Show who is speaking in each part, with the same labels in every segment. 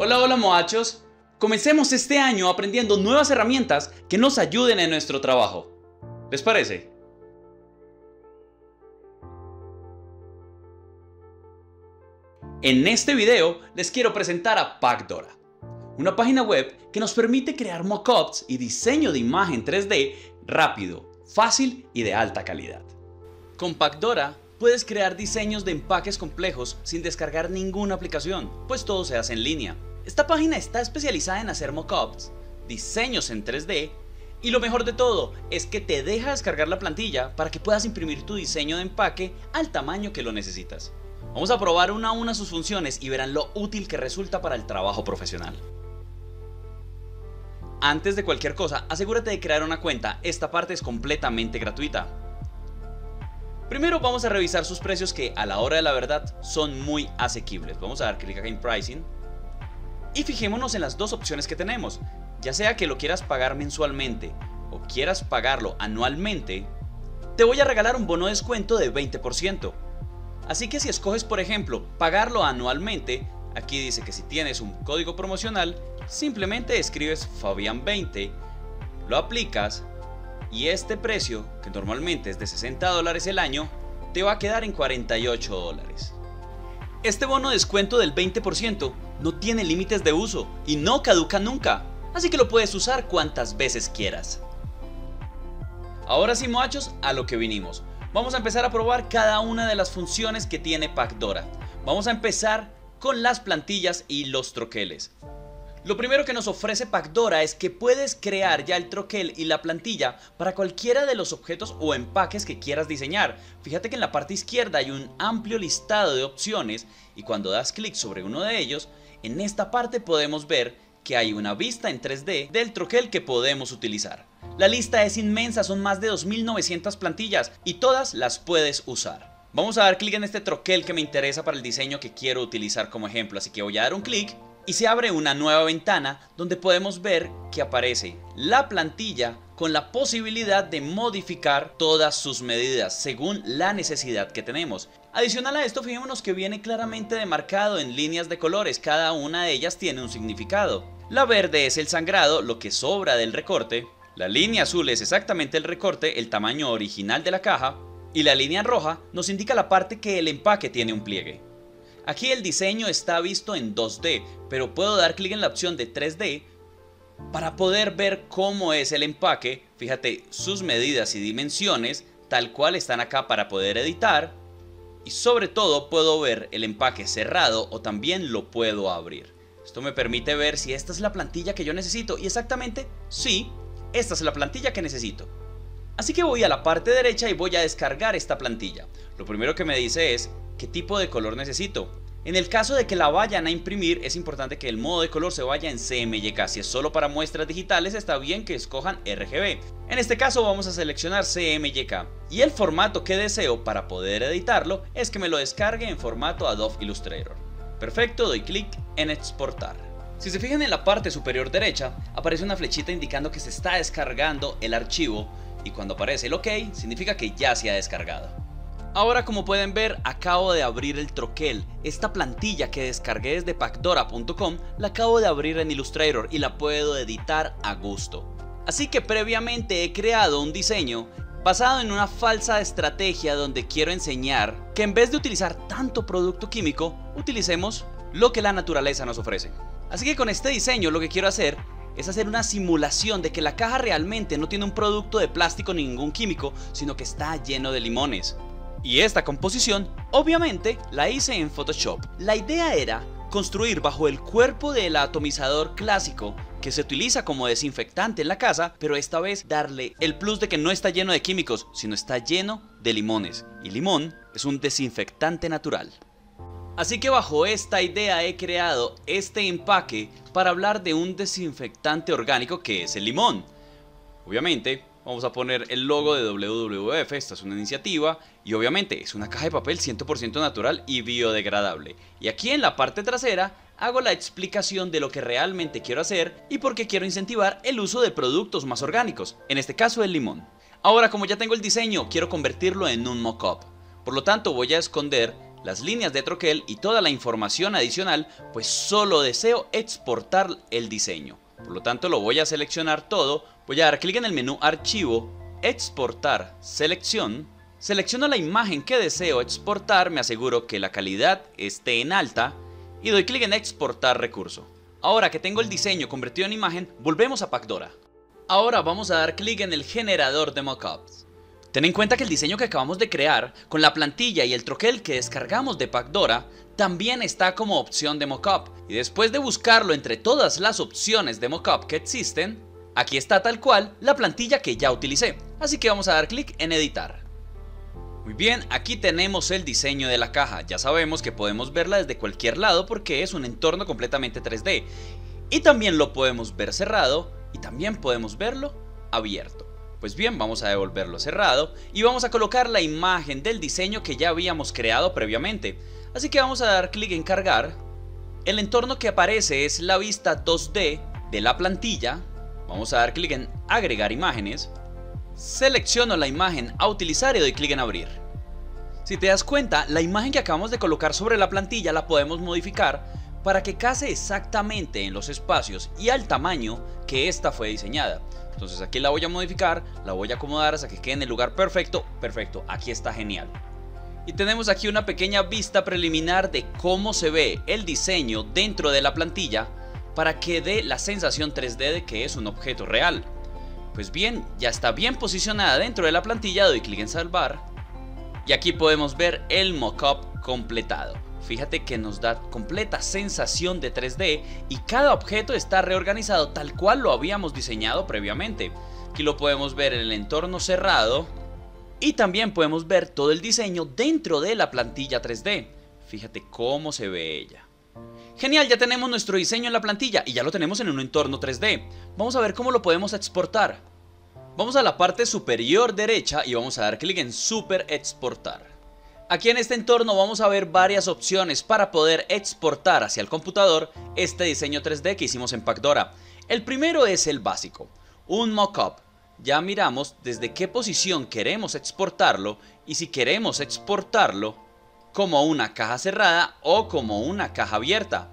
Speaker 1: Hola, hola moachos. Comencemos este año aprendiendo nuevas herramientas que nos ayuden en nuestro trabajo. ¿Les parece? En este video les quiero presentar a Pacdora, una página web que nos permite crear mockups y diseño de imagen 3D rápido, fácil y de alta calidad. Con Pacdora puedes crear diseños de empaques complejos sin descargar ninguna aplicación, pues todo se hace en línea. Esta página está especializada en hacer mockups, diseños en 3D y lo mejor de todo es que te deja descargar la plantilla para que puedas imprimir tu diseño de empaque al tamaño que lo necesitas. Vamos a probar una a una sus funciones y verán lo útil que resulta para el trabajo profesional. Antes de cualquier cosa, asegúrate de crear una cuenta, esta parte es completamente gratuita. Primero vamos a revisar sus precios que a la hora de la verdad son muy asequibles. Vamos a dar clic acá en Pricing y fijémonos en las dos opciones que tenemos. Ya sea que lo quieras pagar mensualmente o quieras pagarlo anualmente, te voy a regalar un bono de descuento de 20%. Así que si escoges por ejemplo pagarlo anualmente, aquí dice que si tienes un código promocional, simplemente escribes Fabián20, lo aplicas y este precio, que normalmente es de 60 dólares el año, te va a quedar en 48 dólares. Este bono de descuento del 20% no tiene límites de uso y no caduca nunca, así que lo puedes usar cuantas veces quieras. Ahora sí, muchachos, a lo que vinimos. Vamos a empezar a probar cada una de las funciones que tiene Pacdora. Vamos a empezar con las plantillas y los troqueles. Lo primero que nos ofrece Pacdora es que puedes crear ya el troquel y la plantilla para cualquiera de los objetos o empaques que quieras diseñar. Fíjate que en la parte izquierda hay un amplio listado de opciones y cuando das clic sobre uno de ellos, en esta parte podemos ver que hay una vista en 3D del troquel que podemos utilizar. La lista es inmensa, son más de 2900 plantillas y todas las puedes usar. Vamos a dar clic en este troquel que me interesa para el diseño que quiero utilizar como ejemplo, así que voy a dar un clic y se abre una nueva ventana donde podemos ver que aparece la plantilla con la posibilidad de modificar todas sus medidas según la necesidad que tenemos. Adicional a esto, fijémonos que viene claramente demarcado en líneas de colores, cada una de ellas tiene un significado. La verde es el sangrado, lo que sobra del recorte, la línea azul es exactamente el recorte, el tamaño original de la caja, y la línea roja nos indica la parte que el empaque tiene un pliegue. Aquí el diseño está visto en 2D, pero puedo dar clic en la opción de 3D para poder ver cómo es el empaque, fíjate sus medidas y dimensiones, tal cual están acá para poder editar, y sobre todo puedo ver el empaque cerrado o también lo puedo abrir. Esto me permite ver si esta es la plantilla que yo necesito y exactamente sí, esta es la plantilla que necesito. Así que voy a la parte derecha y voy a descargar esta plantilla. Lo primero que me dice es qué tipo de color necesito. En el caso de que la vayan a imprimir es importante que el modo de color se vaya en CMYK. Si es solo para muestras digitales está bien que escojan RGB. En este caso vamos a seleccionar CMYK. Y el formato que deseo para poder editarlo es que me lo descargue en formato Adobe Illustrator. Perfecto, doy clic en exportar. Si se fijan en la parte superior derecha, aparece una flechita indicando que se está descargando el archivo y cuando aparece el OK significa que ya se ha descargado. Ahora como pueden ver acabo de abrir el troquel, esta plantilla que descargué desde pacdora.com la acabo de abrir en Illustrator y la puedo editar a gusto. Así que previamente he creado un diseño basado en una falsa estrategia donde quiero enseñar que en vez de utilizar tanto producto químico, utilicemos lo que la naturaleza nos ofrece. Así que con este diseño lo que quiero hacer es hacer una simulación de que la caja realmente no tiene un producto de plástico ni ningún químico, sino que está lleno de limones. Y esta composición, obviamente, la hice en Photoshop. La idea era construir bajo el cuerpo del atomizador clásico que se utiliza como desinfectante en la casa, pero esta vez darle el plus de que no está lleno de químicos, sino está lleno de limones. Y limón es un desinfectante natural. Así que bajo esta idea he creado este empaque para hablar de un desinfectante orgánico que es el limón. Obviamente vamos a poner el logo de WWF, esta es una iniciativa y obviamente es una caja de papel 100% natural y biodegradable. Y aquí en la parte trasera hago la explicación de lo que realmente quiero hacer y por qué quiero incentivar el uso de productos más orgánicos, en este caso el limón. Ahora como ya tengo el diseño quiero convertirlo en un mockup. Por lo tanto voy a esconder las líneas de troquel y toda la información adicional, pues solo deseo exportar el diseño. Por lo tanto lo voy a seleccionar todo, voy a dar clic en el menú archivo, exportar, selección, selecciono la imagen que deseo exportar, me aseguro que la calidad esté en alta y doy clic en exportar recurso. Ahora que tengo el diseño convertido en imagen, volvemos a Pacdora. Ahora vamos a dar clic en el generador de mockups. Ten en cuenta que el diseño que acabamos de crear, con la plantilla y el troquel que descargamos de Pacdora, también está como opción de mockup. Y después de buscarlo entre todas las opciones de mockup que existen, aquí está tal cual la plantilla que ya utilicé. Así que vamos a dar clic en editar. Muy bien, aquí tenemos el diseño de la caja. Ya sabemos que podemos verla desde cualquier lado porque es un entorno completamente 3D. Y también lo podemos ver cerrado y también podemos verlo abierto. Pues bien, vamos a devolverlo cerrado y vamos a colocar la imagen del diseño que ya habíamos creado previamente. Así que vamos a dar clic en cargar. El entorno que aparece es la vista 2D de la plantilla. Vamos a dar clic en agregar imágenes. Selecciono la imagen a utilizar y doy clic en abrir. Si te das cuenta, la imagen que acabamos de colocar sobre la plantilla la podemos modificar para que case exactamente en los espacios y al tamaño que esta fue diseñada. Entonces aquí la voy a modificar, la voy a acomodar hasta que quede en el lugar perfecto. Perfecto, aquí está genial. Y tenemos aquí una pequeña vista preliminar de cómo se ve el diseño dentro de la plantilla para que dé la sensación 3D de que es un objeto real. Pues bien, ya está bien posicionada dentro de la plantilla, doy clic en salvar y aquí podemos ver el mockup completado. Fíjate que nos da completa sensación de 3D y cada objeto está reorganizado tal cual lo habíamos diseñado previamente. Aquí lo podemos ver en el entorno cerrado y también podemos ver todo el diseño dentro de la plantilla 3D. Fíjate cómo se ve ella. Genial, ya tenemos nuestro diseño en la plantilla y ya lo tenemos en un entorno 3D. Vamos a ver cómo lo podemos exportar. Vamos a la parte superior derecha y vamos a dar clic en Super Exportar. Aquí en este entorno vamos a ver varias opciones para poder exportar hacia el computador este diseño 3D que hicimos en Pacdora. El primero es el básico, un mockup. Ya miramos desde qué posición queremos exportarlo y si queremos exportarlo como una caja cerrada o como una caja abierta.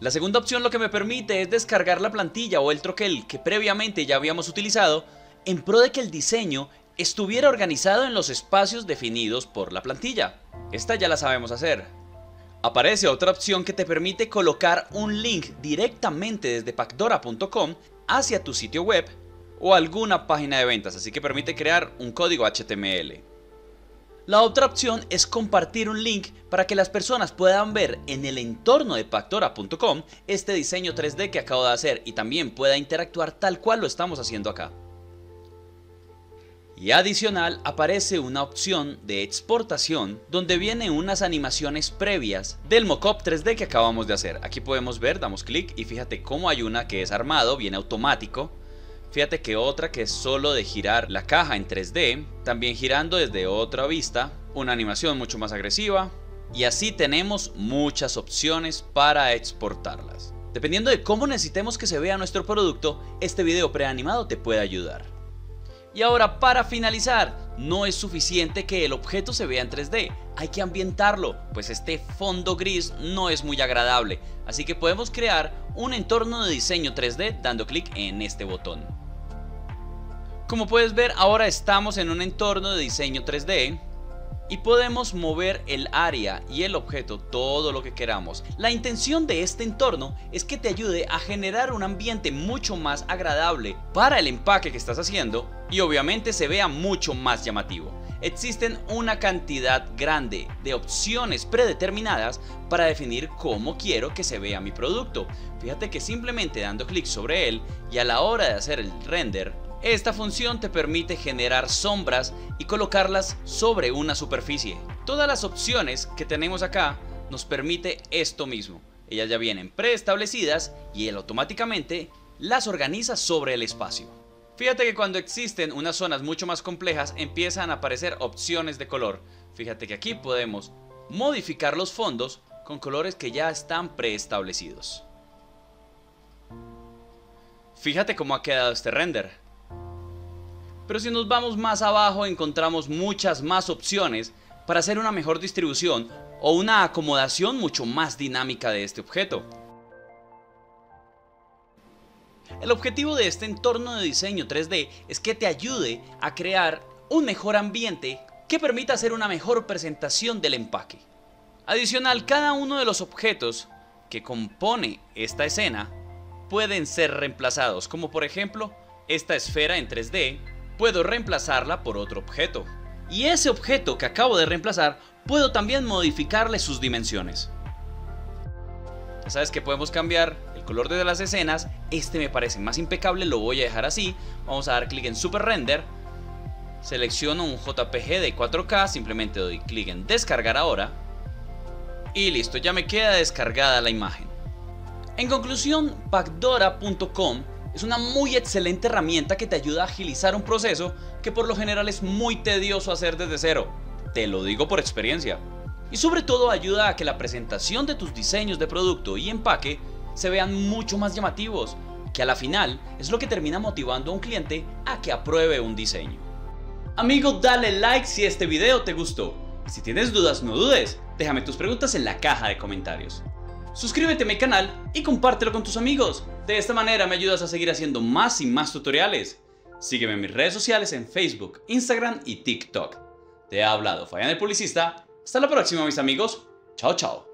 Speaker 1: La segunda opción lo que me permite es descargar la plantilla o el troquel que previamente ya habíamos utilizado en pro de que el diseño estuviera organizado en los espacios definidos por la plantilla. Esta ya la sabemos hacer. Aparece otra opción que te permite colocar un link directamente desde pacdora.com hacia tu sitio web o alguna página de ventas, así que permite crear un código HTML. La otra opción es compartir un link para que las personas puedan ver en el entorno de pacdora.com este diseño 3D que acabo de hacer y también pueda interactuar tal cual lo estamos haciendo acá. Y adicional aparece una opción de exportación donde vienen unas animaciones previas del mockup 3D que acabamos de hacer. Aquí podemos ver, damos clic y fíjate cómo hay una que es armado, viene automático. Fíjate que otra que es solo de girar la caja en 3D, también girando desde otra vista, una animación mucho más agresiva. Y así tenemos muchas opciones para exportarlas. Dependiendo de cómo necesitemos que se vea nuestro producto, este video preanimado te puede ayudar. Y ahora para finalizar, no es suficiente que el objeto se vea en 3D, hay que ambientarlo, pues este fondo gris no es muy agradable, así que podemos crear un entorno de diseño 3D dando clic en este botón. Como puedes ver ahora estamos en un entorno de diseño 3D y podemos mover el área y el objeto todo lo que queramos. La intención de este entorno es que te ayude a generar un ambiente mucho más agradable para el empaque que estás haciendo y obviamente se vea mucho más llamativo. Existen una cantidad grande de opciones predeterminadas para definir cómo quiero que se vea mi producto. Fíjate que simplemente dando clic sobre él y a la hora de hacer el render esta función te permite generar sombras y colocarlas sobre una superficie. Todas las opciones que tenemos acá nos permite esto mismo. Ellas ya vienen preestablecidas y él automáticamente las organiza sobre el espacio. Fíjate que cuando existen unas zonas mucho más complejas empiezan a aparecer opciones de color. Fíjate que aquí podemos modificar los fondos con colores que ya están preestablecidos. Fíjate cómo ha quedado este render. Pero si nos vamos más abajo encontramos muchas más opciones para hacer una mejor distribución o una acomodación mucho más dinámica de este objeto. El objetivo de este entorno de diseño 3D es que te ayude a crear un mejor ambiente que permita hacer una mejor presentación del empaque. Adicional, cada uno de los objetos que compone esta escena pueden ser reemplazados, como por ejemplo esta esfera en 3D, puedo reemplazarla por otro objeto. Y ese objeto que acabo de reemplazar, puedo también modificarle sus dimensiones. Ya sabes que podemos cambiar el color de las escenas, este me parece más impecable, lo voy a dejar así. Vamos a dar clic en Super Render, selecciono un JPG de 4K, simplemente doy clic en descargar ahora y listo, ya me queda descargada la imagen. En conclusión, Backdora.com es una muy excelente herramienta que te ayuda a agilizar un proceso que por lo general es muy tedioso hacer desde cero. Te lo digo por experiencia. Y sobre todo ayuda a que la presentación de tus diseños de producto y empaque se vean mucho más llamativos, que a la final es lo que termina motivando a un cliente a que apruebe un diseño. Amigo, dale like si este video te gustó. Si tienes dudas, no dudes, déjame tus preguntas en la caja de comentarios. Suscríbete a mi canal y compártelo con tus amigos. De esta manera me ayudas a seguir haciendo más y más tutoriales. Sígueme en mis redes sociales en Facebook, Instagram y TikTok. Te ha hablado Fabián el Publicista. Hasta la próxima mis amigos. Chao chao.